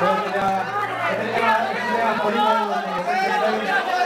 Pero que la- que tenía- que